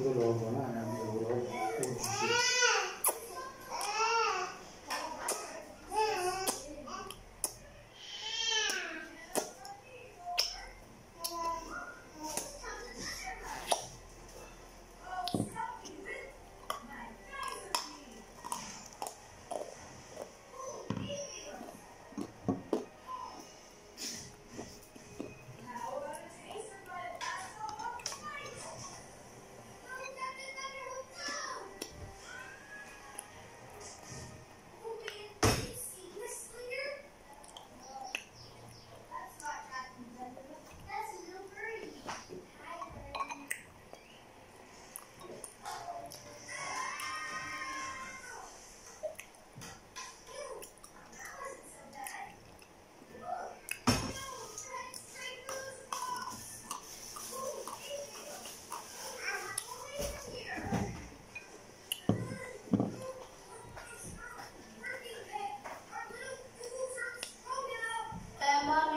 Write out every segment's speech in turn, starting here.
这个老婆那样，这个老我不行。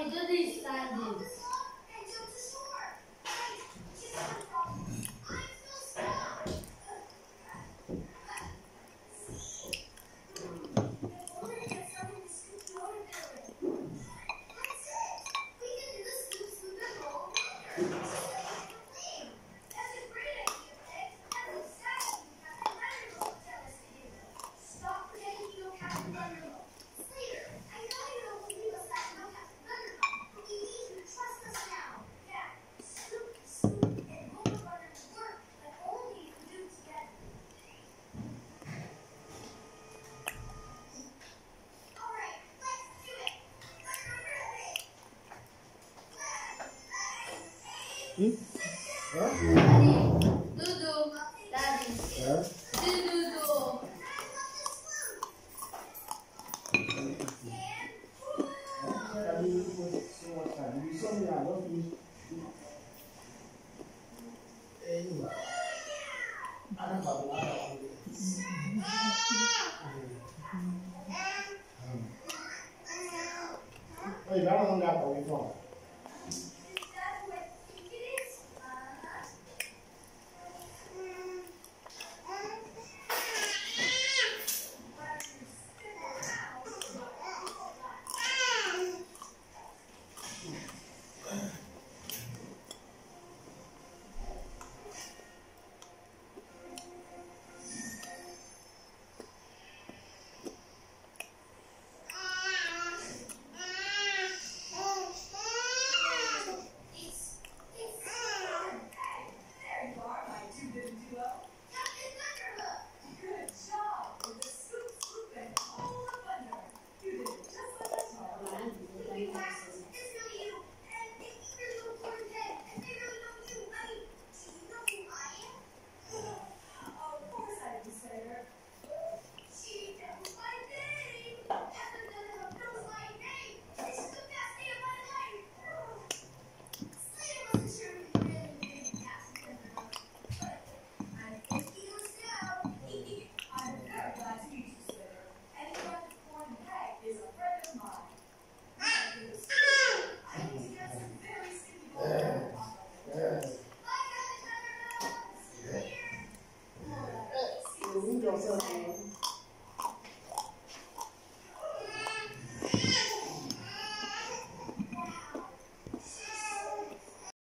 I do these sandals? Kid? Huh? Daddy. Dudu. Daddy. Huh? Dudu. Hey, that one got the one.